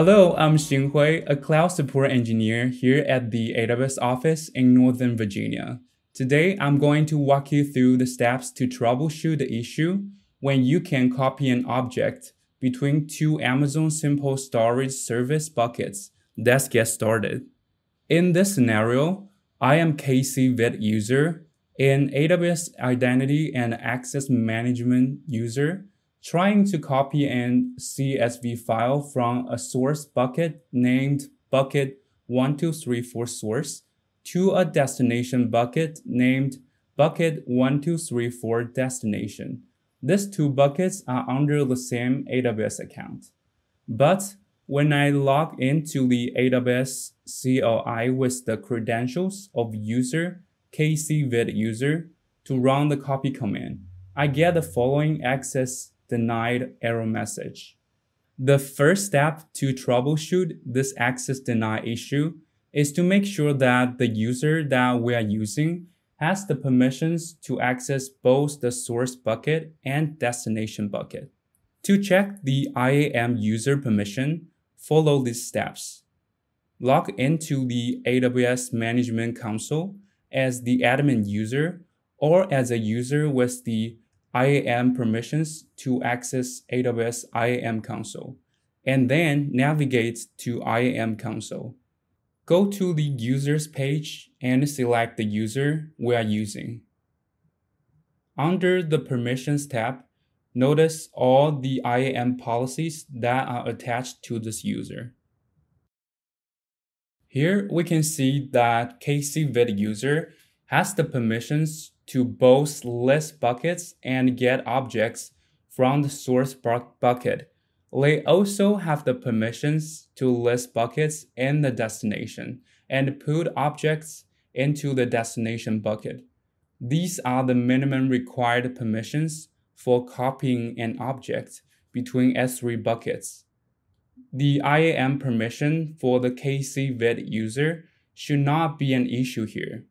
Hello, I'm Xinhui, a cloud support engineer here at the AWS office in Northern Virginia. Today, I'm going to walk you through the steps to troubleshoot the issue when you can copy an object between two Amazon Simple Storage Service buckets. Let's get started. In this scenario, I am KCVIT user, an AWS Identity and Access Management user, trying to copy an CSV file from a source bucket named bucket1234 source to a destination bucket named bucket1234 destination. These two buckets are under the same AWS account. But when I log into the AWS CLI with the credentials of user KCVIT user to run the copy command, I get the following access denied error message. The first step to troubleshoot this access deny issue is to make sure that the user that we are using has the permissions to access both the source bucket and destination bucket. To check the IAM user permission, follow these steps. Log into the AWS Management Console as the admin user or as a user with the IAM permissions to access AWS IAM console, and then navigate to IAM console. Go to the users page and select the user we are using. Under the permissions tab, notice all the IAM policies that are attached to this user. Here we can see that KCVIT user has the permissions to both list buckets and get objects from the source bucket they also have the permissions to list buckets in the destination and put objects into the destination bucket. These are the minimum required permissions for copying an object between S3 buckets. The IAM permission for the KCVIT user should not be an issue here.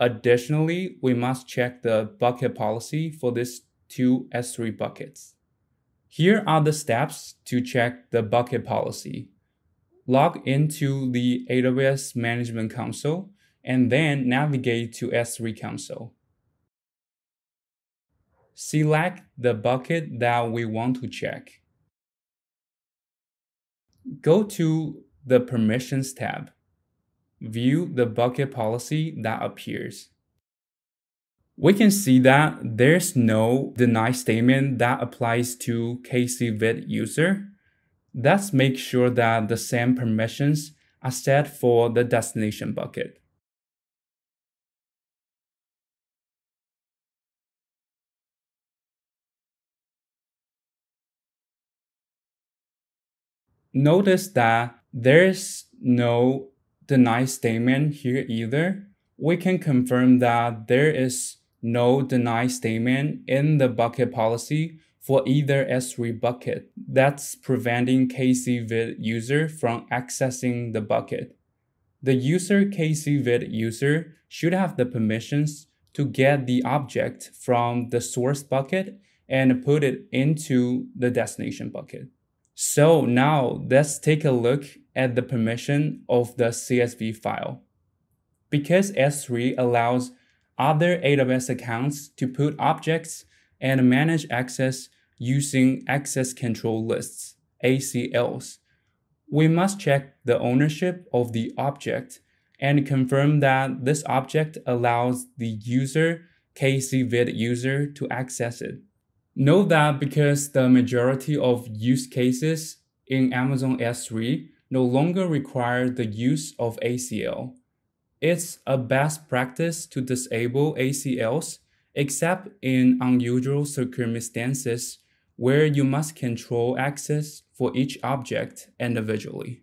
Additionally, we must check the bucket policy for these two S3 buckets. Here are the steps to check the bucket policy. Log into the AWS Management Console and then navigate to S3 Console. Select the bucket that we want to check. Go to the Permissions tab. View the bucket policy that appears we can see that there's no deny statement that applies to KCVIT user. Let's make sure that the same permissions are set for the destination bucket. Notice that there's no deny statement here either. We can confirm that there is no deny statement in the bucket policy for either S3 bucket. That's preventing KCVIT user from accessing the bucket. The user KCVIT user should have the permissions to get the object from the source bucket and put it into the destination bucket. So now let's take a look at the permission of the CSV file. Because S3 allows other AWS accounts to put objects and manage access using access control lists, ACLs. We must check the ownership of the object and confirm that this object allows the user KCVIT user to access it. Note that because the majority of use cases in Amazon S3 no longer require the use of ACL, it's a best practice to disable ACLs except in unusual circumstances where you must control access for each object individually.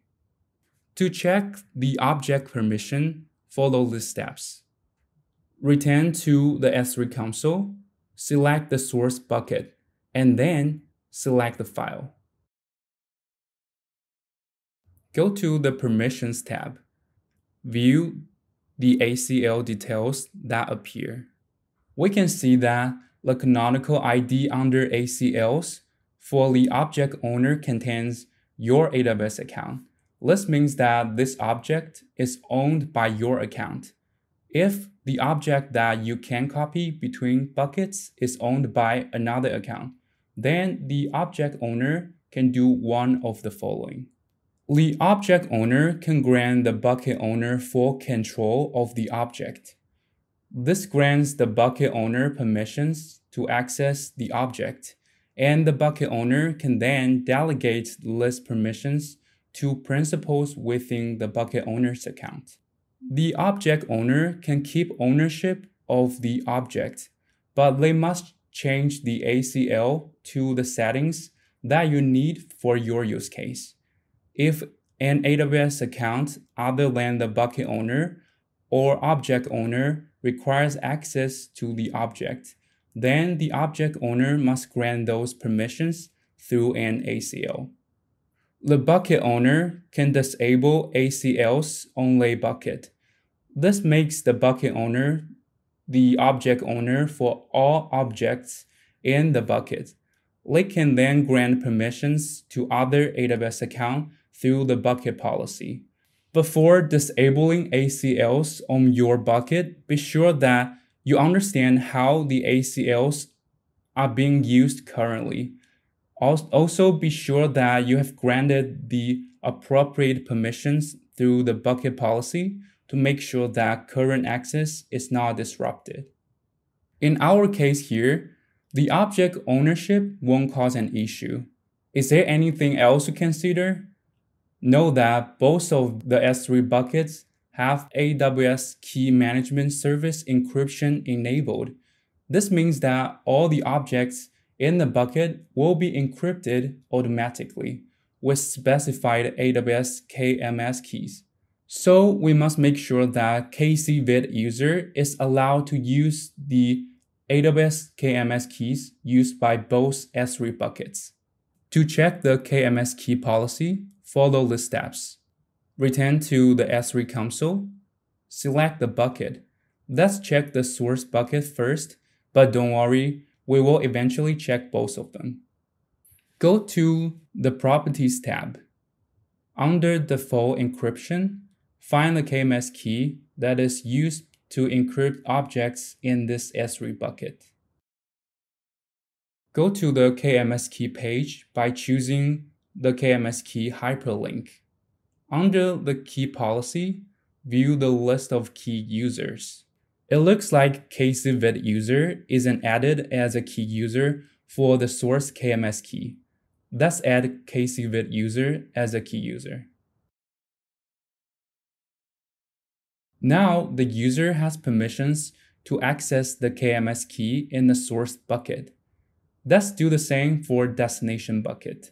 To check the object permission, follow these steps. Return to the S3 console, select the source bucket, and then select the file. Go to the Permissions tab. View the ACL details that appear. We can see that the canonical ID under ACLs for the object owner contains your AWS account. This means that this object is owned by your account. If the object that you can copy between buckets is owned by another account, then the object owner can do one of the following. The object owner can grant the bucket owner full control of the object. This grants the bucket owner permissions to access the object, and the bucket owner can then delegate list permissions to principals within the bucket owner's account. The object owner can keep ownership of the object, but they must change the ACL to the settings that you need for your use case. If an AWS account other than the bucket owner or object owner requires access to the object, then the object owner must grant those permissions through an ACL. The bucket owner can disable ACLs on a bucket. This makes the bucket owner the object owner for all objects in the bucket. They can then grant permissions to other AWS accounts through the bucket policy. Before disabling ACLs on your bucket, be sure that you understand how the ACLs are being used currently. Also, be sure that you have granted the appropriate permissions through the bucket policy to make sure that current access is not disrupted. In our case here, the object ownership won't cause an issue. Is there anything else to consider? Know that both of the S3 buckets have AWS Key Management Service encryption enabled. This means that all the objects in the bucket will be encrypted automatically with specified AWS KMS keys. So we must make sure that KCVIT user is allowed to use the AWS KMS keys used by both S3 buckets. To check the KMS key policy, follow the steps. Return to the S3 console, select the bucket. Let's check the source bucket first, but don't worry, we will eventually check both of them. Go to the Properties tab. Under the Default Encryption, find the KMS key that is used to encrypt objects in this S3 bucket. Go to the KMS key page by choosing the KMS key hyperlink. Under the key policy, view the list of key users. It looks like KCVIT user isn't added as a key user for the source KMS key. Let's add KCVIT user as a key user. Now the user has permissions to access the KMS key in the source bucket. Let's do the same for destination bucket.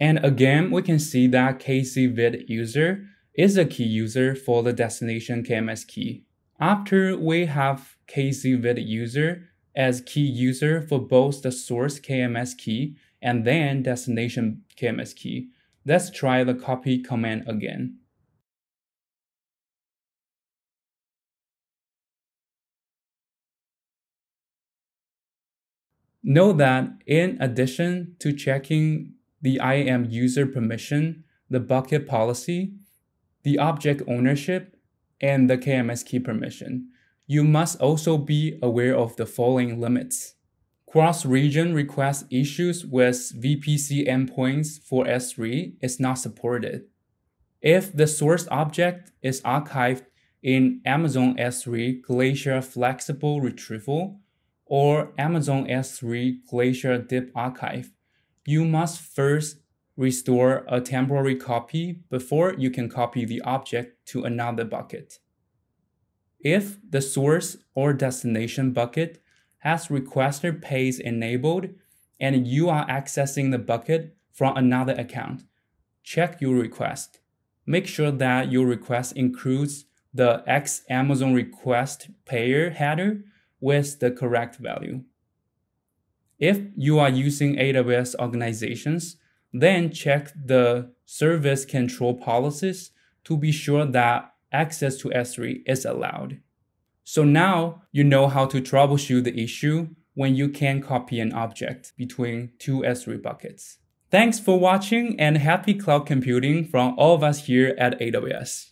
And again, we can see that KCVIT user is a key user for the destination KMS key. After we have KCVIT user as key user for both the source KMS key and then destination KMS key, let's try the copy command again. Note that in addition to checking the IAM user permission, the bucket policy, the object ownership, and the KMS key permission. You must also be aware of the following limits. Cross-region request issues with VPC endpoints for S3 is not supported. If the source object is archived in Amazon S3 Glacier Flexible Retrieval or Amazon S3 Glacier Deep Archive, you must first restore a temporary copy before you can copy the object to another bucket. If the source or destination bucket has requester pays enabled and you are accessing the bucket from another account, check your request. Make sure that your request includes the X Amazon request payer header with the correct value. If you are using AWS organizations, then check the service control policies to be sure that access to S3 is allowed. So now you know how to troubleshoot the issue when you can copy an object between two S3 buckets. Thanks for watching and happy cloud computing from all of us here at AWS.